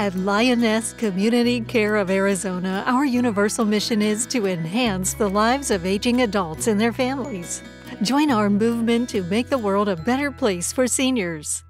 At Lioness Community Care of Arizona, our universal mission is to enhance the lives of aging adults and their families. Join our movement to make the world a better place for seniors.